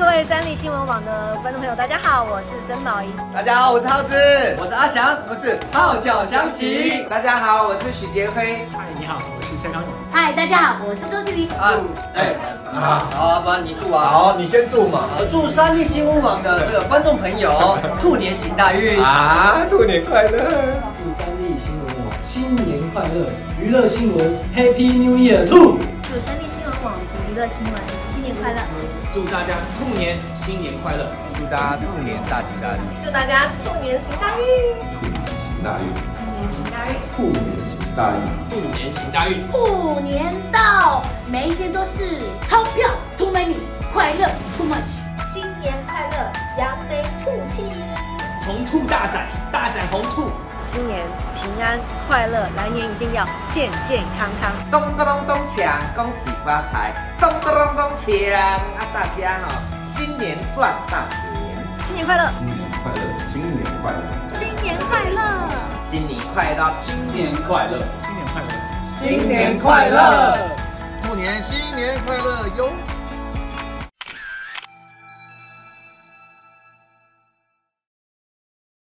各位三立新闻网的观众朋友，大家好，我是曾宝仪。大家好，我是浩子，我是阿翔，我是号角响起。大家好，我是许杰辉。嗨，你好，我是蔡康永。嗨，大家好，我是周麒麟。啊，哎，好，好，阿班你祝啊。好，你先祝嘛。我祝三立新闻网的这个观众朋友 兔年行大运啊，兔年快乐！祝三立新闻网新年快乐，娱乐新闻 Happy New Year 兔。祝三立新闻网及娱乐新闻新年快乐！祝大家兔年新年快乐，祝大家兔年大吉大利，祝大家兔年行大运！行大运，兔年行大运，兔年行大运，兔年行大运。兔年到，每一天都是钞票 too many，快乐 too much。新年快乐，扬眉吐气！红兔大展，大展红兔。新年平安快乐，来年一定要健健康康。咚咚咚咚锵，恭喜发财！咚咚咚咚锵啊，大家哈、新年赚大钱，新年快乐，新年快乐，新年快乐。新年快乐！新年快乐，新年快乐，新年快乐。新年快乐！兔年新年快乐哟！